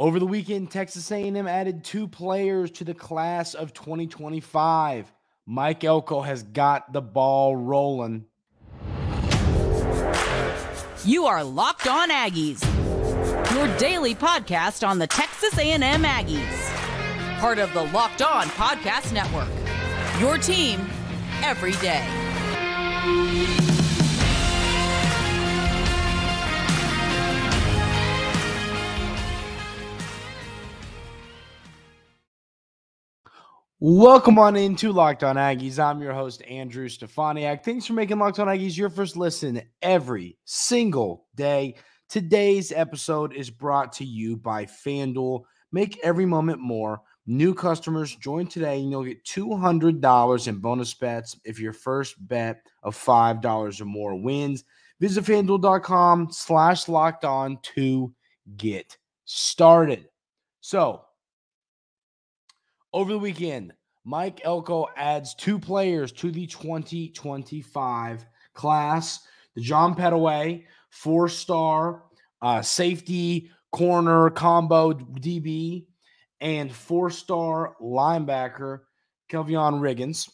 Over the weekend, Texas A&M added two players to the class of 2025. Mike Elko has got the ball rolling. You are Locked On Aggies, your daily podcast on the Texas A&M Aggies, part of the Locked On Podcast Network. Your team every day. Welcome on into Locked On Aggies. I'm your host, Andrew Stefaniak. Thanks for making Locked On Aggies your first listen every single day. Today's episode is brought to you by FanDuel. Make every moment more. New customers join today and you'll get $200 in bonus bets if your first bet of $5 or more wins. Visit fanduel.com slash locked on to get started. So, over the weekend, Mike Elko adds two players to the 2025 class. Deyjohn Pettaway, four star uh, safety corner combo DB, and four star linebacker Kelvion Riggins.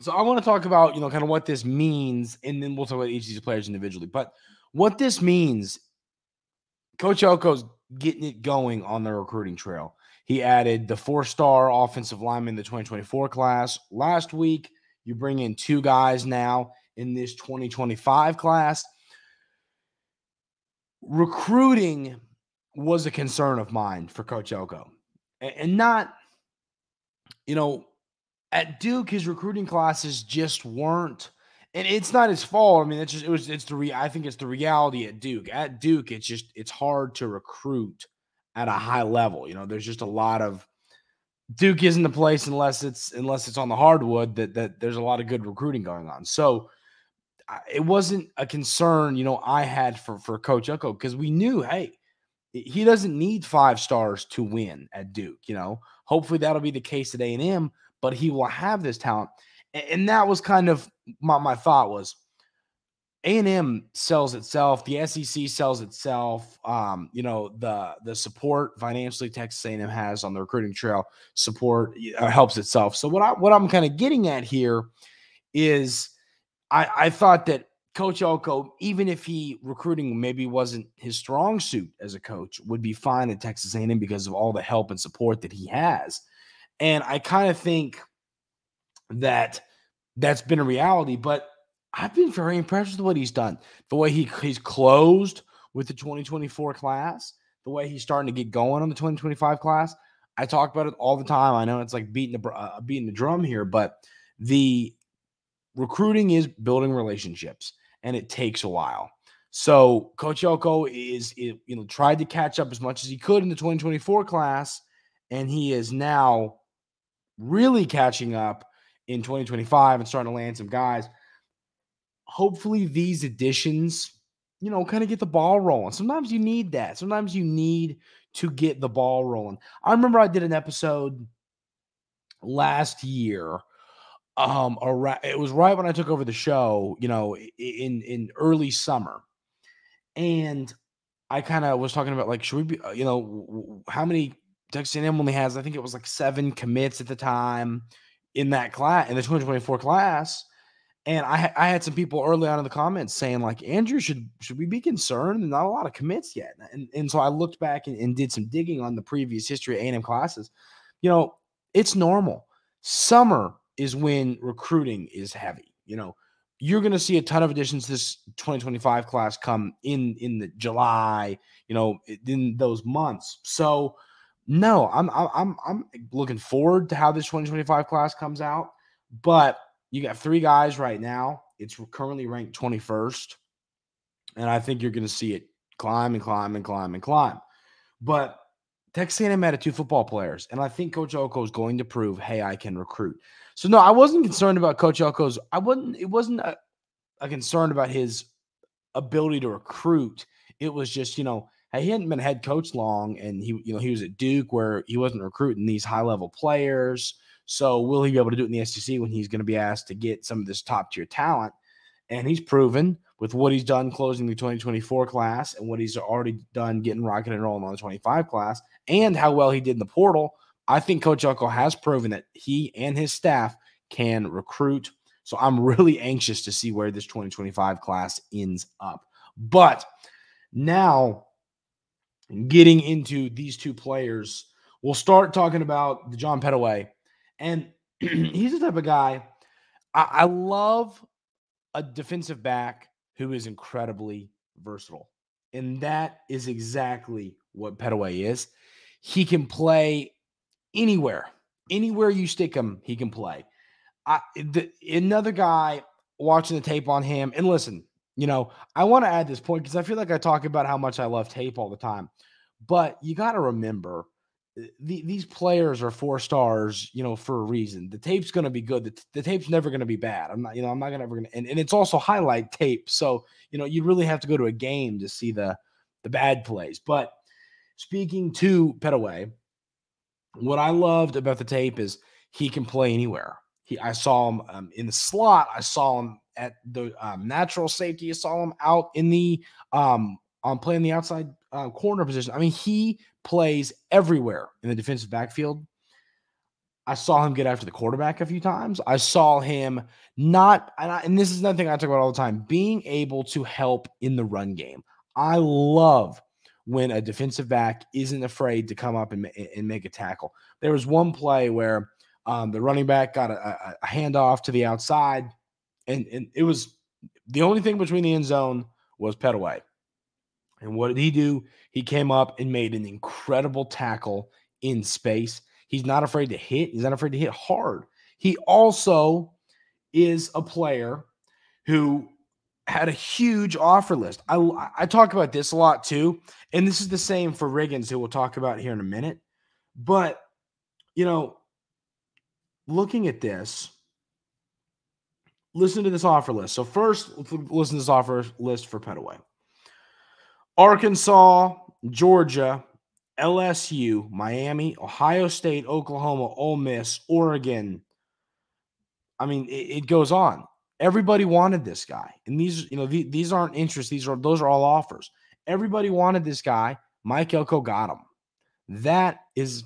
So I want to talk about, you know, kind of what this means, and then we'll talk about each of these players individually. But what this means, Coach Elko's getting it going on the recruiting trail. He added the four star offensive lineman in the 2024 class last week. You bring in two guys now in this 2025 class. Recruiting was a concern of mine for Coach Elko. And not, you know, at Duke, his recruiting classes just weren't. And it's not his fault. I mean, it's just it was it's the re, I think it's the reality at Duke. At Duke, it's just it's hard to recruit at a high level. You know, there's just a lot of Duke isn't the place unless it's unless it's on the hardwood that that there's a lot of good recruiting going on. So it wasn't a concern, you know, I had for for Coach Elko because we knew, hey, he doesn't need five stars to win at Duke. You know, hopefully that'll be the case at A and M, but he will have this talent, and, and that was kind of my my thought was a&M sells itself, the SEC sells itself. Um, you know, the the support financially Texas A&M has on the recruiting trail support uh, helps itself. So what I what I'm kind of getting at here is I I thought that Coach Elko, even if he recruiting maybe wasn't his strong suit as a coach, would be fine at Texas A&M because of all the help and support that he has. And I kind of think that that's been a reality, but I've been very impressed with what he's done. The way he he's closed with the 2024 class, the way he's starting to get going on the 2025 class. I talk about it all the time. I know it's like beating the uh, beating the drum here, but the recruiting is building relationships, and it takes a while. So Coach Elko is, is you know tried to catch up as much as he could in the 2024 class, and he is now really catching up in 2025 and starting to land some guys hopefully these additions, you know, kind of get the ball rolling. Sometimes you need that. Sometimes you need to get the ball rolling. I remember I did an episode last year. Um, around, it was right when I took over the show, you know, in in early summer, and I kind of was talking about like, should we be, uh, you know, how many Texas A&M only has? I think it was like seven commits at the time in that class in the 2024 class and I, I had some people early on in the comments saying like Andrew should should we be concerned? Not a lot of commits yet, and and so I looked back and, and did some digging on the previous history of A&M classes. You know, it's normal. Summer is when recruiting is heavy. You know, you're going to see a ton of additions this 2025 class come in in the July. You know, in those months. So no, I'm I'm I'm looking forward to how this 2025 class comes out, but you got three guys right now. It's currently ranked 21st. And I think you're going to see it climb and climb and climb and climb. But Texas A&M had two football players, and I think Coach Elko is going to prove, hey, I can recruit. So no, I wasn't concerned about Coach Elko's. I wasn't. It wasn't a, a concern about his ability to recruit. It was just, you know, he hadn't been head coach long, and he, you know, he was at Duke where he wasn't recruiting these high level players. So will he be able to do it in the SEC when he's going to be asked to get some of this top tier talent? And he's proven with what he's done closing the 2024 class and what he's already done getting rocket and rolling on the 25 class and how well he did in the portal, I think Coach Elko has proven that he and his staff can recruit. So I'm really anxious to see where this 2025 class ends up. But now, getting into these two players, we'll start talking about Deyjohn Pettaway. And he's the type of guy I, I love a defensive back who is incredibly versatile. And that is exactly what Pettaway is. He can play anywhere, anywhere you stick him, he can play. I, the, another guy watching the tape on him, and listen, you know, I want to add this point because I feel like I talk about how much I love tape all the time, but you got to remember the, these players are four stars, you know, for a reason. The tape's going to be good. The, the tape's never going to be bad. I'm not, you know, I'm not going to ever going to, and, and it's also highlight tape. So, you know, you really have to go to a game to see the, the bad plays. But speaking to Pettaway, what I loved about the tape is he can play anywhere. He, I saw him um, in the slot. I saw him at the um, natural safety. I saw him out in the um, on playing the outside uh, corner position. I mean, he plays everywhere in the defensive backfield. I saw him get after the quarterback a few times. I saw him not, and, I, and this is another thing I talk about all the time being able to help in the run game. I love when a defensive back isn't afraid to come up and, and make a tackle. There was one play where um, the running back got a, a handoff to the outside, and, and it was the only thing between the end zone was Pettaway. And what did he do? He came up and made an incredible tackle in space. He's not afraid to hit, he's not afraid to hit hard. He also is a player who had a huge offer list. I, I talk about this a lot too. And this is the same for Riggins, who we'll talk about here in a minute. But, you know, looking at this, listen to this offer list. So, first, listen to this offer list for Pettaway. Arkansas, Georgia, LSU, Miami, Ohio State, Oklahoma, Ole Miss, Oregon. I mean, it, it goes on. Everybody wanted this guy, and these, you know, the, these aren't interests. These are those are all offers. Everybody wanted this guy. Mike Elko got him. That is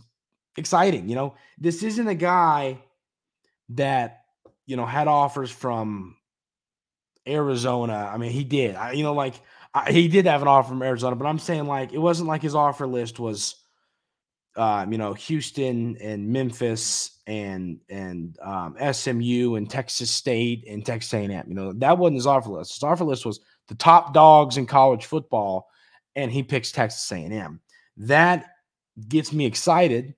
exciting. You know, this isn't a guy that you know had offers from Arizona. I mean, he did. I, you know, like I, he did have an offer from Arizona, but I'm saying like it wasn't like his offer list was, um, you know, Houston and Memphis and and um, SMU and Texas State and Texas A&M. You know, that wasn't his offer list. His offer list was the top dogs in college football, and he picks Texas A&M. That gets me excited.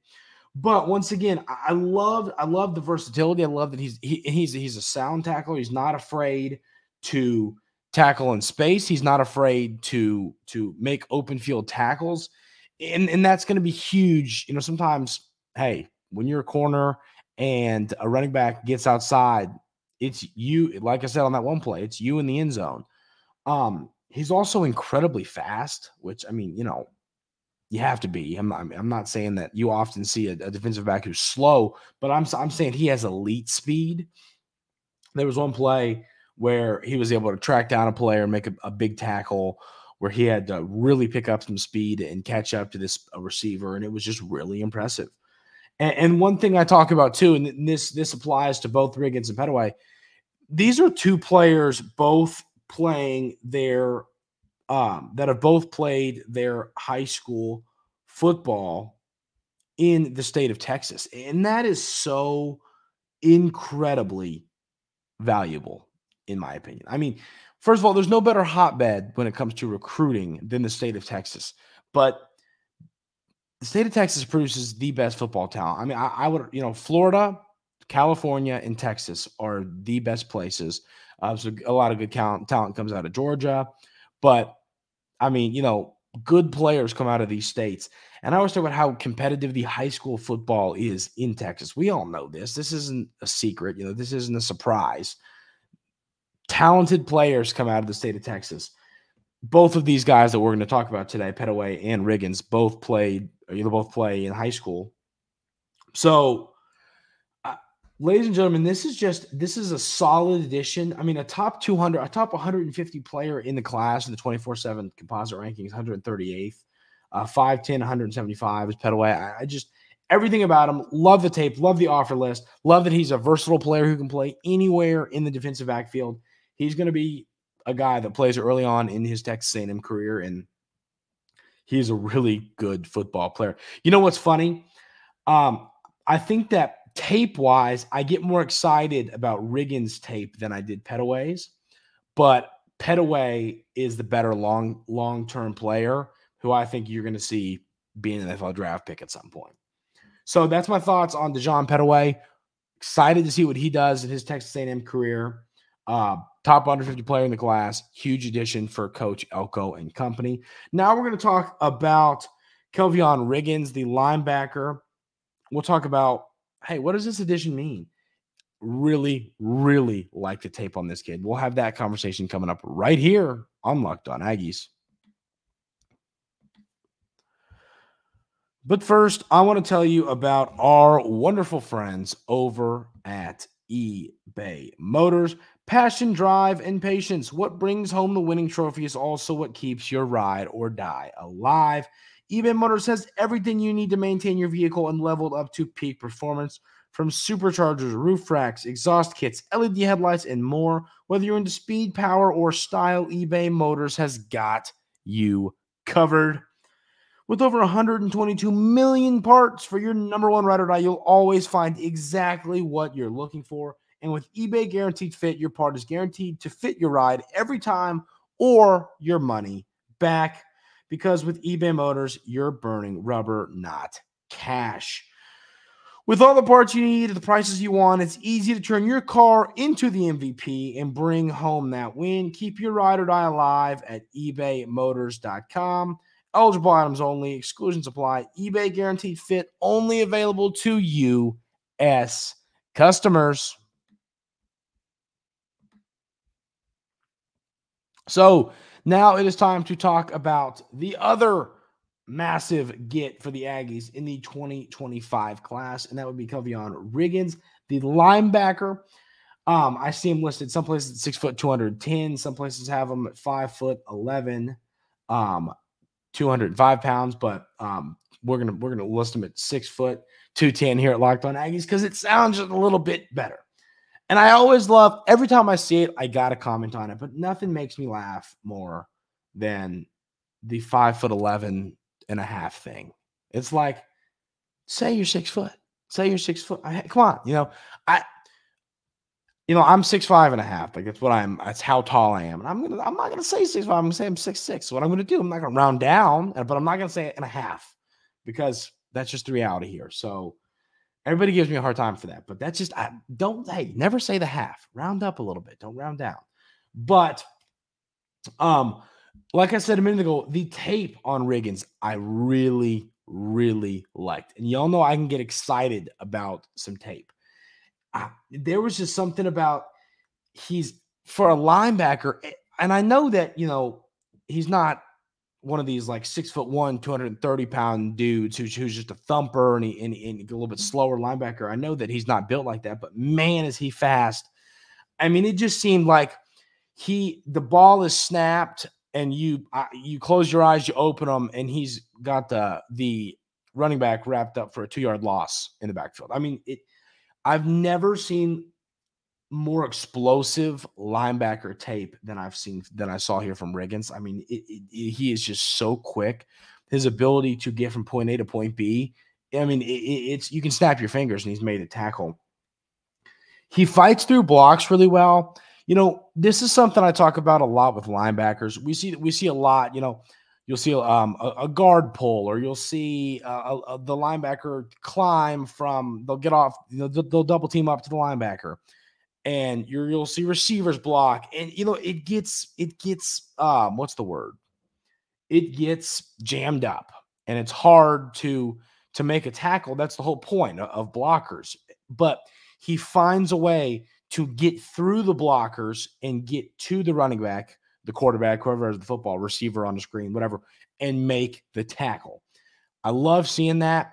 But once again, I love I love the versatility. I love that he's he, he's he's a sound tackler. He's not afraid to tackle in space. He's not afraid to to make open field tackles. And, and that's going to be huge. You know, sometimes, hey, when you're a corner and a running back gets outside, it's you, like I said on that one play, it's you in the end zone. Um, he's also incredibly fast, which I mean, you know, you have to be. I'm not, I'm not saying that you often see a, a defensive back who's slow, but I'm I'm saying he has elite speed. There was one play where he was able to track down a player make a, a big tackle where he had to really pick up some speed and catch up to this receiver, and it was just really impressive. And, and, one thing I talk about too, and this this applies to both Riggins and Pettaway, these are two players both playing their um, that have both played their high school football in the state of Texas, and that is so incredibly valuable in my opinion. I mean, first of all, there's no better hotbed when it comes to recruiting than the state of Texas. But the state of Texas produces the best football talent. I mean, I, I would, you know, Florida, California, and Texas are the best places. Uh, so a lot of good talent, talent comes out of Georgia. But I mean, you know, good players come out of these states. And I always talk about how competitive the high school football is in Texas. We all know this. This isn't a secret. You know, this isn't a surprise talented players come out of the state of Texas. Both of these guys that we're going to talk about today, Pettaway and Riggins, both played, you know, both play in high school. So ladies and gentlemen, this is just this is a solid addition. I mean, a top 200, a top 150 player in the class in the 24/7 composite rankings, 138th, uh, 5'10, 175 is Pettaway. I, I just everything about him. Love the tape. Love the offer list. Love that he's a versatile player who can play anywhere in the defensive backfield. He's going to be a guy that plays early on in his Texas A&M career, and he's a really good football player. You know what's funny? Um, I think that tape wise, I get more excited about Riggins' tape than I did Pettaway's, but Pettaway is the better long long term player who I think you're going to see being an NFL draft pick at some point. So that's my thoughts on Deyjohn Pettaway. Excited to see what he does in his Texas A&M career. Uh, top 150 player in the class. Huge addition for Coach Elko and company. Now we're going to talk about Kelvion Riggins, the linebacker. We'll talk about, hey, what does this addition mean? Really, really like the tape on this kid. We'll have that conversation coming up right here on Locked On Aggies. But first, I want to tell you about our wonderful friends over at eBay Motors. Passion, drive, and patience. What brings home the winning trophy is also what keeps your ride or die alive. eBay Motors has everything you need to maintain your vehicle and level it up to peak performance from superchargers, roof racks, exhaust kits, LED headlights, and more. Whether you're into speed, power, or style, eBay Motors has got you covered. With over 122 million parts for your number one ride or die, you'll always find exactly what you're looking for. And with eBay Guaranteed Fit, your part is guaranteed to fit your ride every time or your money back. Because with eBay Motors, you're burning rubber, not cash. With all the parts you need at the prices you want, it's easy to turn your car into the MVP and bring home that win. Keep your ride or die alive at ebaymotors.com. Eligible items only, exclusions apply. eBay guaranteed fit only available to U.S. customers. So now it is time to talk about the other massive get for the Aggies in the 2025 class, and that would be Kelvion Riggins, the linebacker. Um, I see him listed some places at six foot 210, some places have him at five foot 11. Um, 205 pounds, but um, we're gonna we're gonna list him at six foot 210 here at Locked On Aggies because it sounds just a little bit better. And I always love every time I see it, I gotta comment on it, but nothing makes me laugh more than the five foot 11 and a half thing. It's like, say you're six foot, say you're six foot. I, come on, you know, I you know, I'm six five and a half. Like that's what I'm. That's how tall I am. And I'm gonna. I'm not gonna say six five. I'm gonna say I'm six six. So what I'm gonna do? I'm not gonna round down, but I'm not gonna say and a half because that's just the reality here. So everybody gives me a hard time for that. But that's just I don't. Hey, never say the half. Round up a little bit. Don't round down. But um, like I said a minute ago, the tape on Riggins, I really, really liked. And y'all know I can get excited about some tape there was just something about he's for a linebacker, eh, and I know that you know he's not one of these like six foot one, 230 pound dudes who's, who's just a thumper and, he, and, and, a little bit slower linebacker. I know that he's not built like that, but man, is he fast. I mean, it just seemed like he, the ball is snapped and you, uh, you close your eyes, you open them and he's got the, the running back wrapped up for a two yard loss in the backfield. I mean, it, I've never seen more explosive linebacker tape than I've seen than I saw here from Riggins. I mean, it, it, it, he is just so quick. His ability to get from point A to point B. I mean, it's you can snap your fingers and he's made a tackle. He fights through blocks really well. You know, this is something I talk about a lot with linebackers. We see we see a lot. You know, you'll see um, a, a, guard pull, or you'll see uh, a, the linebacker climb from. They'll get off. You know, they'll, they'll double team up to the linebacker, and you will see receivers block, and you know it gets it gets um what's the word? It gets jammed up, and it's hard to to make a tackle. That's the whole point of, blockers. But he finds a way to get through the blockers and get to the running back the quarterback, whoever has the football, receiver on the screen, whatever, and make the tackle. I love seeing that.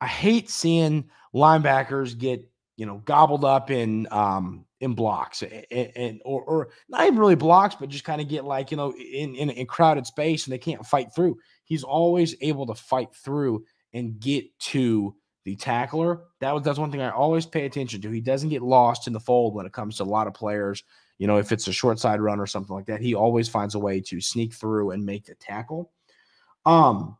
I hate seeing linebackers get, you know, gobbled up in um, in blocks and, and, or, or not even really blocks, but just kind of get like you know in, in in crowded space and they can't fight through. He's always able to fight through and get to the tackler. That was that's one thing I always pay attention to. He doesn't get lost in the fold when it comes to a lot of players. You know, if it's a short side run or something like that, he always finds a way to sneak through and make the tackle. Um,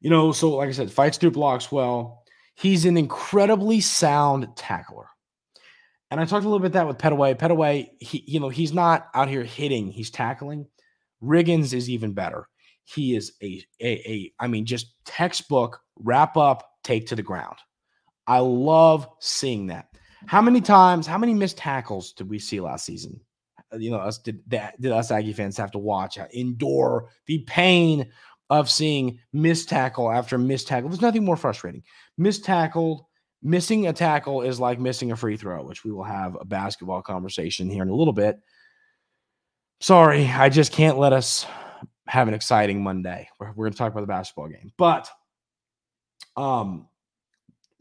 you know, so like I said, fights through blocks well. He's an incredibly sound tackler. And I talked a little bit that with Pettaway. Pettaway, he, you know, he's not out here hitting, he's tackling. Riggins is even better. He is a, a, a I mean, just textbook wrap up, take to the ground. I love seeing that. How many times, how many missed tackles did we see last season? Uh, you know, us did that did us Aggie fans have to watch, uh, endure the pain of seeing missed tackle after missed tackle. There's nothing more frustrating. Missed tackled, missing a tackle is like missing a free throw, which we will have a basketball conversation here in a little bit. Sorry, I just can't let us have an exciting Monday. We're, we're going to talk about the basketball game, but um,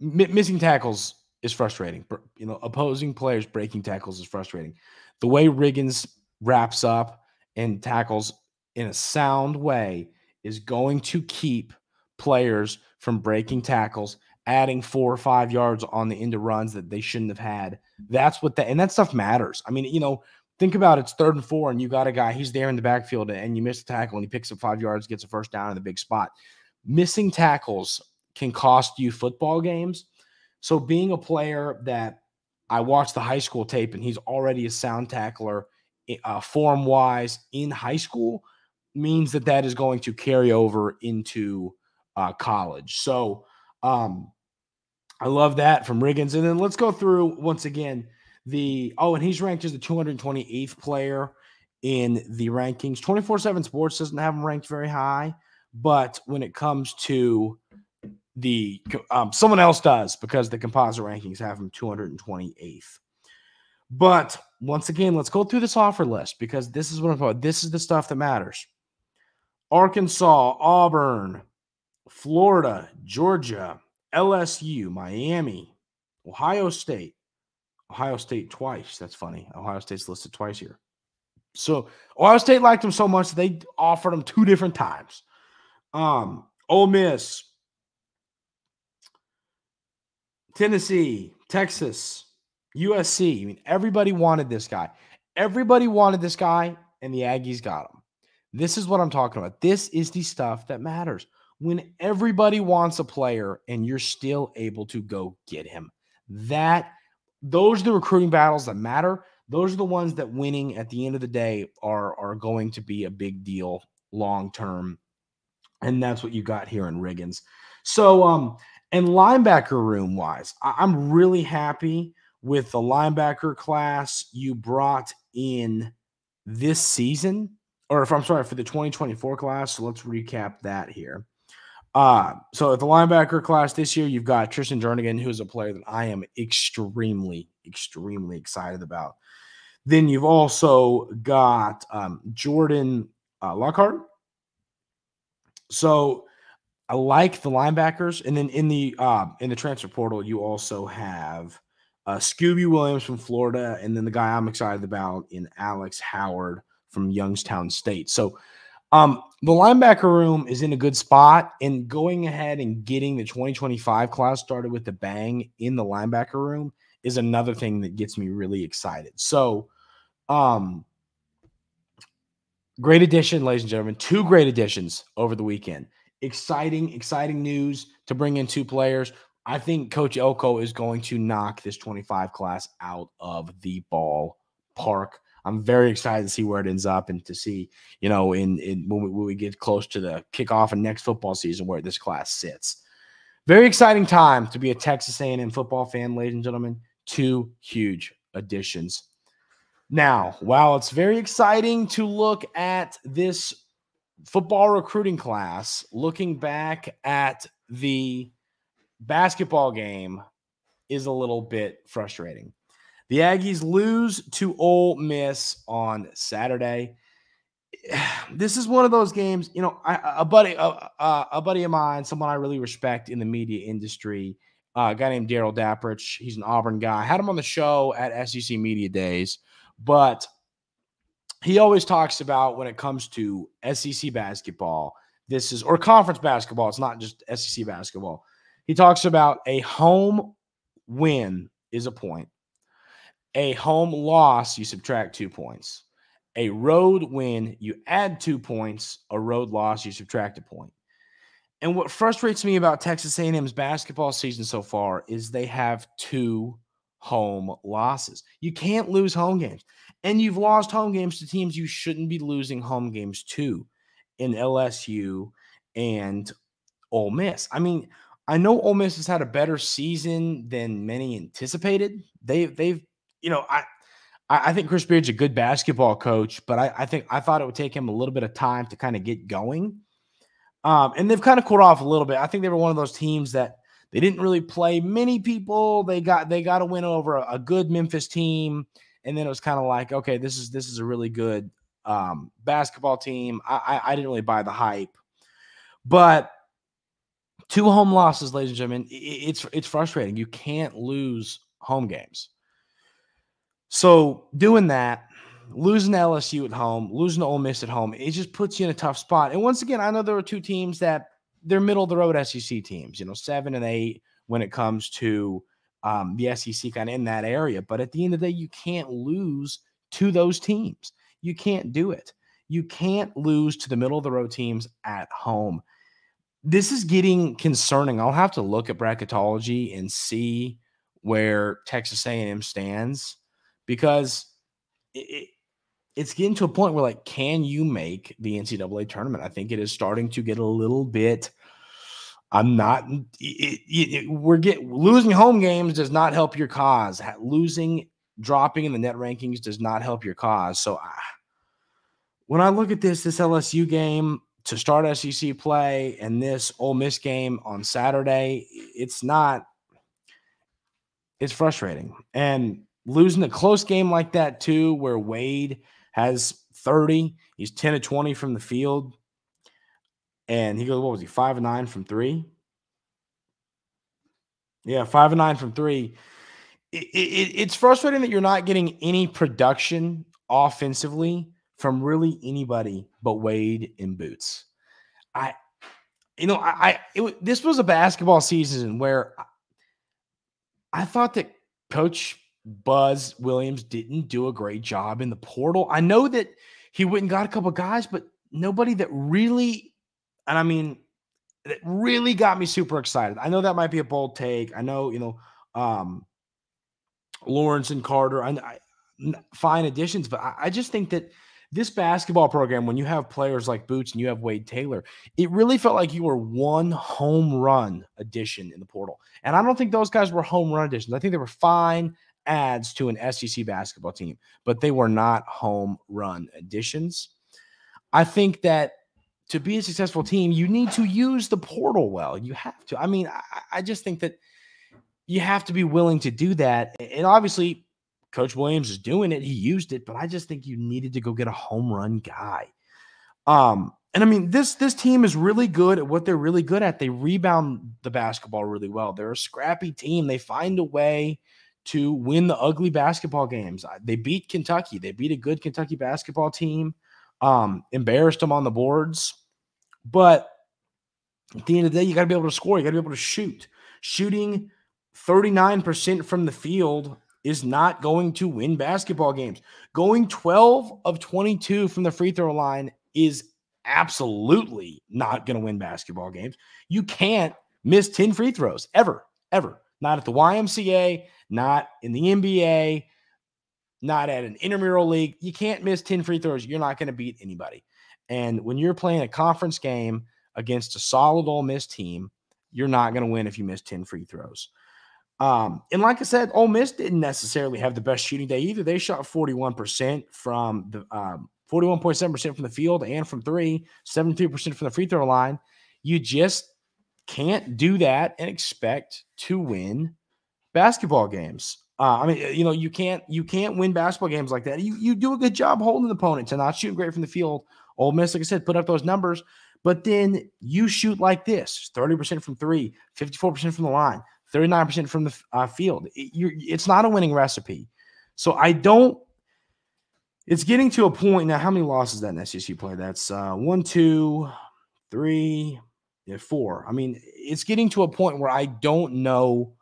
m- missing tackles is frustrating. You know, opposing players breaking tackles is frustrating. The way Riggins wraps up and tackles in a sound way is going to keep players from breaking tackles, adding four or five yards on the end of runs that they shouldn't have had. That's what that and that stuff matters. I mean, you know, think about it, it's third and four, and you got a guy, he's there in the backfield, and you miss a tackle and he picks up five yards, gets a first down in the big spot. Missing tackles can cost you football games. So being a player that I watched the high school tape and he's already a sound tackler eh, uh, form wise in high school means that that is going to carry over into uh, college. So um, I love that from Riggins. And then let's go through once again the oh, and he's ranked as the 228th player in the rankings. 24 7 Sports doesn't have him ranked very high, but when it comes to the um, someone else does because the composite rankings have him 228th. But once again, let's go through this offer list because this is what I'm about. This is the stuff that matters. Arkansas, Auburn, Florida, Georgia, LSU, Miami, Ohio State, Ohio State twice. That's funny. Ohio State's listed twice here. So Ohio State liked him so much they offered him two different times. Um, Ole Miss, Tennessee, Texas, USC. I mean, everybody wanted this guy. Everybody wanted this guy, and the Aggies got him. This is what I'm talking about. This is the stuff that matters. When everybody wants a player and you're still able to go get him. That those are the recruiting battles that matter. Those are the ones that winning at the end of the day are are going to be a big deal long term. And that's what you got here in Riggins. So um and linebacker room wise, I- am really happy with the linebacker class you brought in this season, or if I'm sorry, for the 2024 class. So let's recap that here. Uh, so at the linebacker class this year, you've got Tristan Jernigan, who's a player that I am extremely, extremely excited about. Then you've also got um, Jordan uh, Lockhart. So I like the linebackers, and then in the uh, in the transfer portal, you also have uh, Scooby Williams from Florida, and then the guy I'm excited about in Alex Howard from Youngstown State. So um, the linebacker room is in a good spot, and going ahead and getting the 2025 class started with the bang in the linebacker room is another thing that gets me really excited. So, um, great addition, ladies and gentlemen. Two great additions over the weekend exciting, exciting news to bring in two players. I think Coach Elko is going to knock this 25 class out of the ball park. I'm very excited to see where it ends up and to see, you know, in, in when, we, when we get close to the kickoff and next football season where this class sits. Very exciting time to be a Texas A&M football fan, ladies and gentlemen. Two huge additions. Now, while it's very exciting to look at this football recruiting class, looking back at the basketball game, is a little bit frustrating. The Aggies lose to Ole Miss on Saturday. This is one of those games, you know. I, a buddy, a, a buddy of mine, someone I really respect in the media industry, uh, a guy named Daryl Dapprich. He's an Auburn guy. I had him on the show at SEC Media Days, but he always talks about when it comes to SEC basketball, this is or conference basketball, it's not just SEC basketball. He talks about a home win is a point. A home loss, you subtract two points. A road win, you add two points. A road loss, you subtract a point. And what frustrates me about Texas A&M's basketball season so far is they have two home losses. You can't lose home games. And you've lost home games to teams you shouldn't be losing home games to in LSU and Ole Miss. I mean, I know Ole Miss has had a better season than many anticipated. They they've, you know, I I think Chris Beard's a good basketball coach, but I, I think I thought it would take him a little bit of time to kind of get going. Um, and they've kind of cooled off a little bit. I think they were one of those teams that they didn't really play many people. They got they got a win over a, a good Memphis team, and then it was kind of like, okay, this is this is a really good um, basketball team. I, I I didn't really buy the hype, but two home losses, ladies and gentlemen, it, it's it's frustrating. You can't lose home games. So doing that losing to LSU at home, losing to Ole Miss at home, it just puts you in a tough spot. And once again, I know there are two teams that they're middle of the road SEC teams, you know, seven and eight when it comes to um, the SEC kind of in that area. But at the end of the day, you can't lose to those teams. You can't do it. You can't lose to the middle of the road teams at home. This is getting concerning. I'll have to look at bracketology and see where Texas A&M stands because it, it's getting to a point where like, can you make the NCAA tournament? I think it is starting to get a little bit. I'm not. It, it, we're getting losing home games does not help your cause. Losing, dropping in the net rankings does not help your cause. So, I, when I look at this, this LSU game to start SEC play and this Ole Miss game on Saturday, it's not. It's frustrating, and losing a close game like that too, where Wade has 30. He's 10 to 20 from the field. And he goes, what was he, five and nine from three? Yeah, five and nine from three. It, it, it's frustrating that you're not getting any production offensively from really anybody but Wade and Boots. I, you know, I, I it, this was a basketball season where I thought that Coach Buzz Williams didn't do a great job in the portal. I know that he went and got a couple guys, but nobody that really, and I mean, that really got me super excited. I know that might be a bold take. I know, you know, um, Lawrence and Carter, I, fine additions, but I, I just think that this basketball program, when you have players like Boots and you have Wade Taylor, it really felt like you were one home run addition in the portal. And I don't think those guys were home run additions. I think they were fine adds to an SEC basketball team, but they were not home run additions. I think that to be a successful team, you need to use the portal well. You have to. I mean, I, I just think that you have to be willing to do that. And obviously, Coach Williams is doing it. He used it, but I just think you needed to go get a home run guy. Um, and I mean, this this team is really good at what they're really good at. They rebound the basketball really well. They're a scrappy team. They find a way to win the ugly basketball games. They beat Kentucky. They beat a good Kentucky basketball team, um, embarrassed them on the boards. But at the end of the day, you got to be able to score. You got to be able to shoot. Shooting 39% from the field is not going to win basketball games. Going 12 of 22 from the free throw line is absolutely not going to win basketball games. You can't miss 10 free throws ever, ever. Not at the YMCA, not in the NBA, not at an intramural league. You can't miss 10 free throws. You're not going to beat anybody. And when you're playing a conference game against a solid Ole Miss team, you're not going to win if you miss 10 free throws. Um, and like I said, Ole Miss didn't necessarily have the best shooting day either. They shot 41% from the um, 41.7% from the field and from three, 73% from the free throw line. You just can't do that and expect to win basketball games. Uh, I mean, you know, you can't you can't win basketball games like that. You you do a good job holding the opponent to not shooting great from the field. Ole Miss, like I said, put up those numbers, but then you shoot like this: thirty percent from three, 54 percent from the line, 39% from the uh, field. It, it's not a winning recipe. So I don't. It's getting to a point now. How many losses that in SEC play? That's uh, one, two, three, yeah, four. I mean, it's getting to a point where I don't know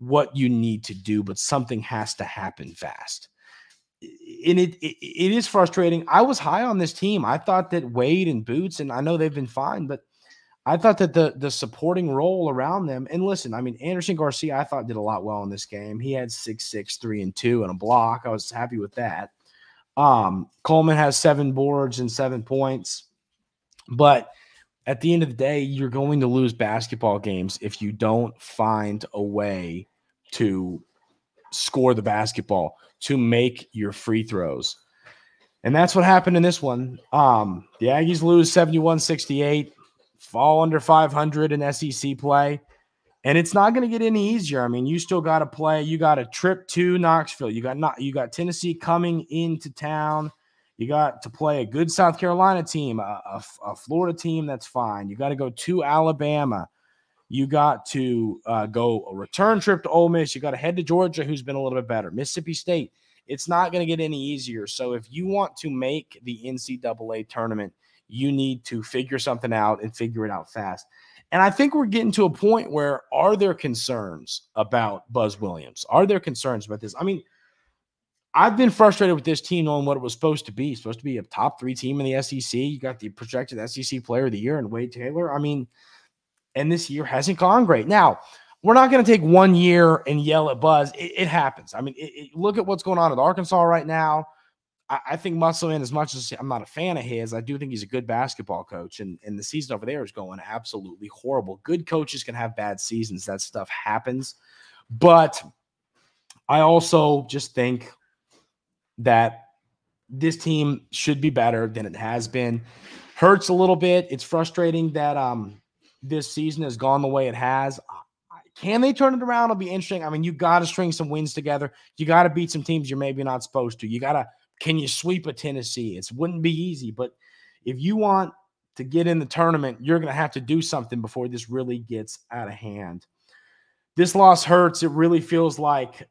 what you need to do, but something has to happen fast. And it, it, it is frustrating. I was high on this team. I thought that Wade and Boots, and I know they've been fine, but I thought that the the supporting role around them, and listen, I mean Andersson Garcia, I thought did a lot well in this game. He had six, six, three, and two and a block. I was happy with that. Um, Coleman has seven boards and seven points, but at the end of the day, you're going to lose basketball games if you don't find a way to score the basketball, to make your free throws. And that's what happened in this one. Um, the Aggies lose 71 68, fall under 500 in SEC play. And it's not going to get any easier. I mean, you still got to play. You got a trip to Knoxville. You got not. You got Tennessee coming into town. You got to play a good South Carolina team, a, a, a Florida team that's fine. You got to go to Alabama. You got to uh, go a return trip to Ole Miss. You got to head to Georgia, who's been a little bit better. Mississippi State. It's not going to get any easier. So if you want to make the NCAA tournament, you need to figure something out and figure it out fast. And I think we're getting to a point where are there concerns about Buzz Williams? Are there concerns about this? I mean, I've been frustrated with this team knowing what it was supposed to be. Supposed to be a top three team in the SEC. You got the projected SEC player of the year and Wade Taylor. I mean, and this year hasn't gone great. Now, we're not going to take one year and yell at Buzz. It, it happens. I mean, it, it, look at what's going on at Arkansas right now. I, I, think Musselman, as much as I'm not a fan of his, I do think he's a good basketball coach. And, and the season over there is going absolutely horrible. Good coaches can have bad seasons. That stuff happens. But I also just think that this team should be better than it has been. Hurts a little bit. It's frustrating that um this season has gone the way it has. Can they turn it around? It'll be interesting. I mean, you got to string some wins together. You got to beat some teams you're maybe not supposed to. You got to can you sweep a Tennessee? It wouldn't be easy, but if you want to get in the tournament, you're going to have to do something before this really gets out of hand. This loss hurts. It really feels like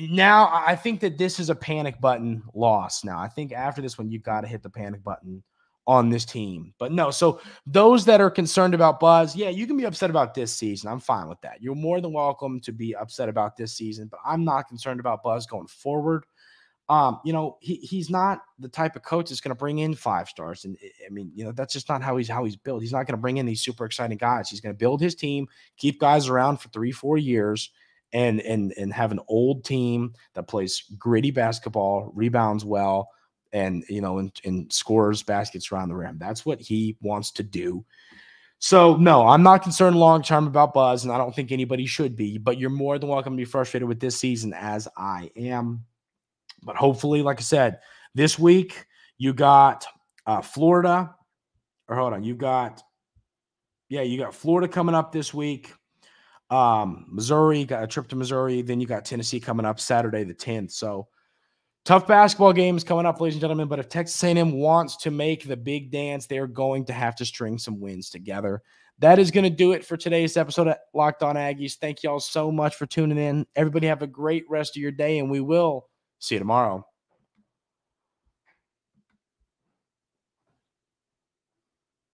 now I think that this is a panic button loss. Now I think after this one, you got to hit the panic button on this team. But no, so those that are concerned about Buzz, yeah, you can be upset about this season. I'm fine with that. You're more than welcome to be upset about this season, but I'm not concerned about Buzz going forward. Um, you know, he he's not the type of coach that's going to bring in five stars, and I mean, you know, that's just not how he's how he's built. He's not going to bring in these super exciting guys. He's going to build his team, keep guys around for three, four years, and and and have an old team that plays gritty basketball, rebounds well, and you know, and, and scores baskets around the rim. That's what he wants to do. So no, I'm not concerned long term about Buzz, and I don't think anybody should be. But you're more than welcome to be frustrated with this season, as I am. But hopefully, like I said, this week you got uh, Florida, or hold on, you got yeah, you got Florida coming up this week. Um, Missouri got a trip to Missouri. Then you got Tennessee coming up Saturday the 10th. So tough basketball games coming up, ladies and gentlemen. But if Texas A&M wants to make the big dance, they're going to have to string some wins together. That is going to do it for today's episode of Locked On Aggies. Thank you all so much for tuning in. Everybody have a great rest of your day, and we will see you tomorrow.